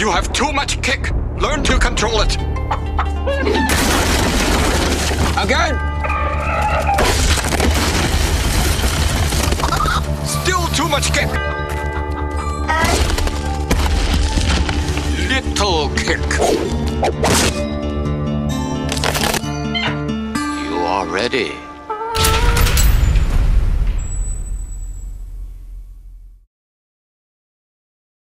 You have too much kick. Learn to control it. Again. Still too much kick. Little kick. You are ready.